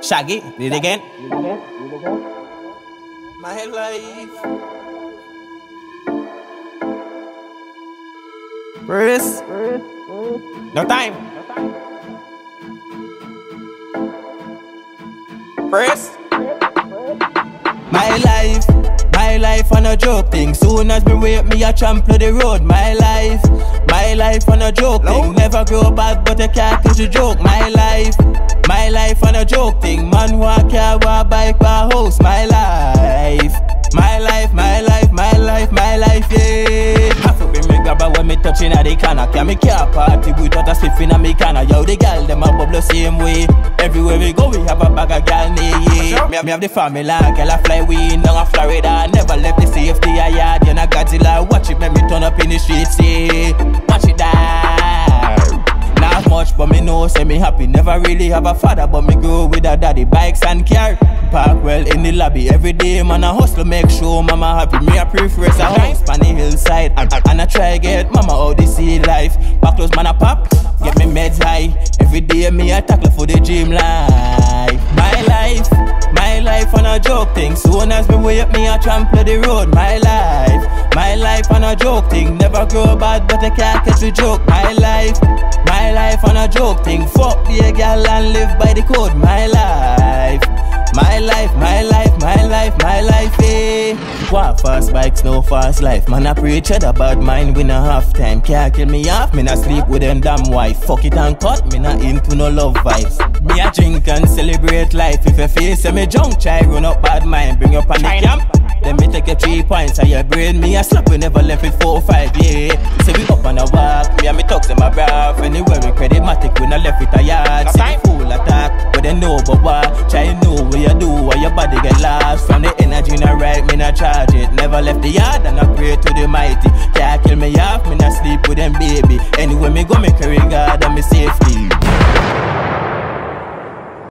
Shaggy, did it again. My life. Chris. No time. Chris. My life, my life on a joke thing. Soon as me wake me a trample the road. My life, my life on a joke thing. Never grow bad, but I can't catch a joke. My life, my a joke thing. Man walk car, walk bike, walk house. My life, my life, my life, my life, my life, yeah. Half of me grabber when me touching at the corner. Can me car party without a spliff in a me corner. Yo, the gal them a bubble same way. Everywhere we go, we have a bag of gal nee. Yeah. Me, me have the family, girl a fly we down a Florida. Never left the safety know, say me happy. Never really have a father, but me grow with a daddy. Bikes and car. Park well in the lobby every day, man. I hustle, make sure mama happy. Me a prefer a house oh. on the hillside, and, and I try get mama out the sea life. Back close, man, I pop, get me meds high. Every day me a tackle for the dream life. A joke thing. Soon as me wake me a trample the road. My life, my life on a joke thing. Never grow bad, but I can't catch a joke. My life, my life on a joke thing. Fuck the girl and live by the code. My life. My life, my life, my life, my life, eh. Walk fast bikes, no fast life. Man, I preach at a bad mind, we no half time. Can't kill me off, me not sleep with them damn wife. Fuck it and cut, me not into no love vibes. Me a drink and celebrate life. If you feel say me junk, try run up bad mind, bring up on the camp. Then me take your three points and your brain me a slap. We never left it four or five, yeah. Say we up on a walk, me and me talks in my breath. Anywhere we credit matic, we not left it a yard. Say fool attack, but they know but what. Try know what you do, why your body right, me not charge it. Never left the yard and I pray to the mighty. Can't kill me off, me not sleep with them baby. Anyway me go me